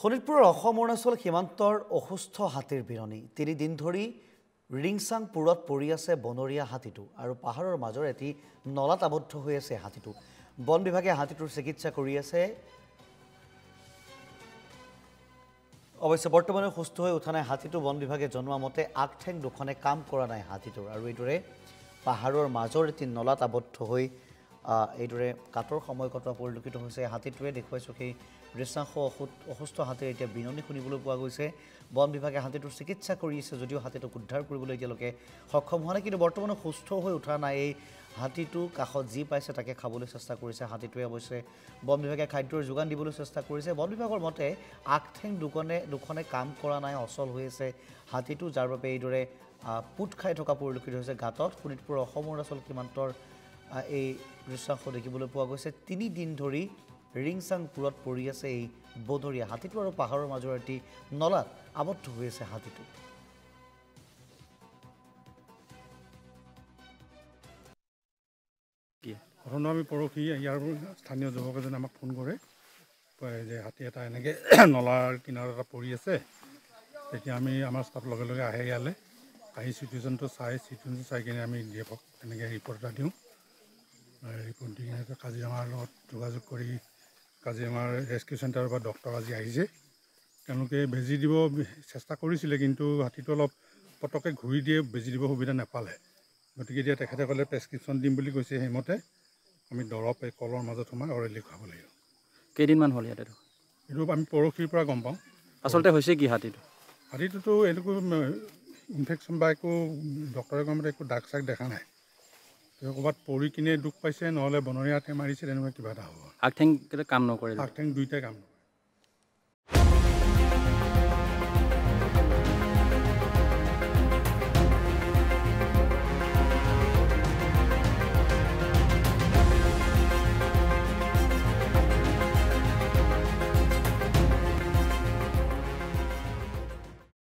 শোণিতপুৰৰ অসম অৰুণাচল সীমান্তৰ অসুস্থ হাতীৰ বিৰণি তিনিদিন ধৰি ৰিংচাং পুৰত পৰি আছে বনৰীয়া হাতীটো আৰু পাহাৰৰ মাজৰ এটি নলাত আবদ্ধ হৈ আছে হাতীটো। বন বিভাগে হাতীটোৰ চিকিৎসা কৰি আছে। অৱশ্যে বৰ্তমানে সুস্থ হৈ উঠা নাই হাতীটো। বন বিভাগে জনোৱা মতে আগঠেং দুখনে কাম কৰা নাই হাতীটোৰ আৰু এইদৰে পাহাৰৰ মাজৰ এটি নলাত আবদ্ধ হৈ এইদৰে কাটৰ সময় কটোৱা পৰিলক্ষিত হৈছে। হাতীটোৱে দেখুৱাইছোঁ সেই দৃশ্যাংশ অসু- অসুস্থ হাতীৰ এতিয়া বিননি শুনিবলৈ পোৱা গৈছে। বন বিভাগে হাতীটোৰ চিকিৎসা কৰি আছে যদিও হাতীটোক উদ্ধাৰ কৰিবলৈ এতিয়ালৈকে সক্ষম হোৱা নাই। কিন্তু বৰ্তমানে সুস্থ হৈ উঠা নাই। এই হাতীটো কাষত যি পাইছে তাকে খাবলৈ চেষ্টা কৰিছে। হাতীটোৱে অৱশ্যে বন বিভাগে খাদ্যৰ যোগান দিবলৈ চেষ্টা কৰিছে। বন বিভাগৰ মতে আগঠেং দুখনে দুখনে কাম কৰা নাই অচল হৈ আছে হাতীটো যাৰ বাবে এইদৰে পোত খাই থকা পৰিলক্ষিত হৈছে। গাঁতত শোণিতপুৰৰ অসম অৰুণাচল সীমান্তৰ এই দৃশ্যাংশ দেখিবলৈ পোৱা গৈছে। তিনিদিন ধৰি ৰিংচাংপুৰত পৰি আছে এই বনৰীয়া হাতীটো আৰু পাহাৰৰ মাজৰ এটি নলাত আবদ্ধ হৈ আছে হাতীটো। ঘটনা আমি পৰহি ইয়াৰ স্থানীয় যুৱক এজনে আমাক ফোন কৰে। কয় যে হাতী এটা এনেকৈ নলাৰ কিনাৰত এটা পৰি আছে। তেতিয়া আমি আমাৰ ষ্টাফ লগে লগে আহে ইয়ালৈ। আহি চিটুৱেশ্যনটো চাই চিটুৱেশ্যনটো চাই কিনে আমি ডি এফক এনেকৈ ৰিপৰ্ট এটা দিওঁ। কাজিৰঙাৰ লগত যোগাযোগ কৰি কাজিৰঙাৰ ৰেস্কিউ চেণ্টাৰৰ পৰা ডক্টৰ আজি আহিছে। তেওঁলোকে বেজী দিব চেষ্টা কৰিছিলে কিন্তু হাতীটো অলপ পটককৈ ঘূৰি দিয়ে বেজী দিব সুবিধা নাপালে। গতিকে এতিয়া তেখেতে ক'লে প্ৰেছক্ৰিপশ্যন দিম বুলি কৈছে সেইমতে। আমি দৰৱ এই কলৰ মাজত সোমাই অৰেলি খুৱাব লাগিব। কেইদিনমান হ'ল ইয়াতে এইটো আমি পৰহিৰ পৰা গম পাওঁ। আচলতে হৈছে কি হাতীটো? হাতীটোতো এনেকুৱা ইনফেকশ্যন বা একো ডক্টৰে মতে একো দাগ চাগ দেখা নাই। ক'ৰবাত পৰি কিনে দুখ পাইছে নহ'লে বনৰীয়া হাতীয়ে মাৰিছে তেনেকুৱা কিবা এটা হ'ব। আগঠেং কেইটা কাম নকৰে হাক ঠেং দুইটাই কাম নকৰে